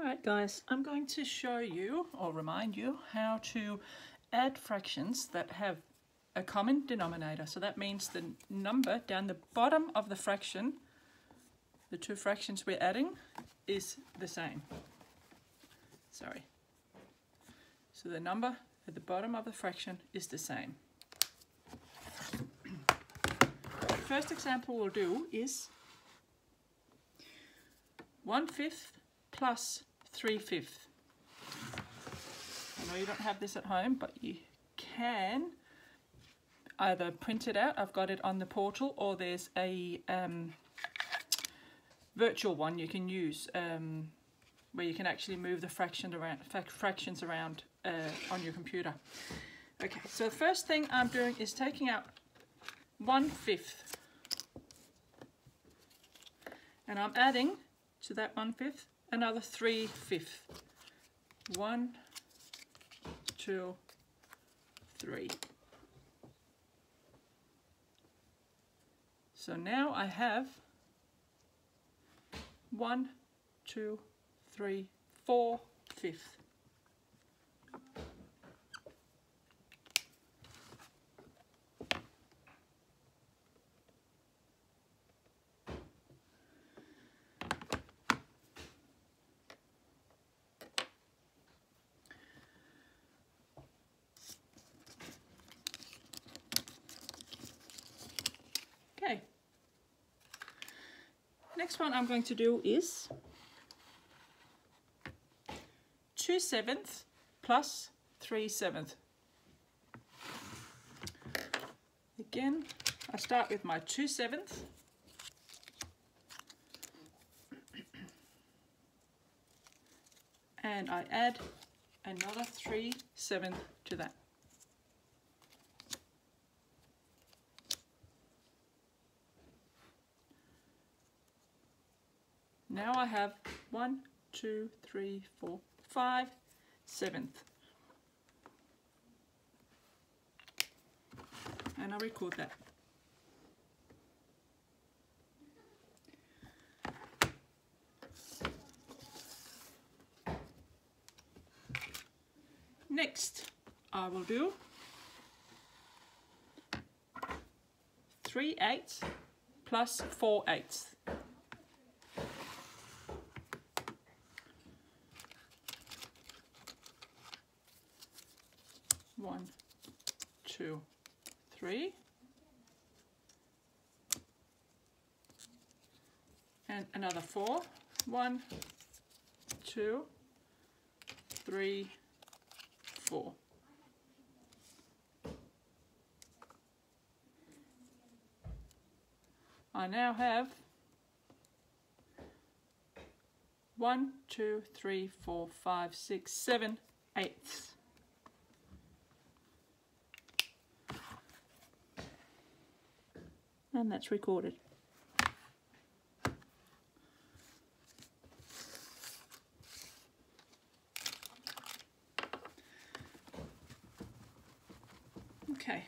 Alright guys, I'm going to show you or remind you how to add fractions that have a common denominator. So that means the number down the bottom of the fraction, the two fractions we're adding, is the same. Sorry. So the number at the bottom of the fraction is the same. the first example we'll do is 1 fifth plus 3 fifths. I know you don't have this at home, but you can either print it out, I've got it on the portal, or there's a um, virtual one you can use um, where you can actually move the fraction around, fractions around uh, on your computer. Okay, so the first thing I'm doing is taking out one fifth and I'm adding to that one fifth another three fifths. One, two, three. So now I have one, two, three, four fifths. Okay. Next one I'm going to do is 2 sevenths plus 3 sevenths. Again, I start with my 2 sevenths. And I add another 3 sevenths to that. Now I have one, two, three, four, five, seventh. And I record that. Next, I will do three eighths plus four eighths. One, two, three. And another four. One, two, three, four. I now have one, two, three, four, five, six, seven eighths. And that's recorded. Okay.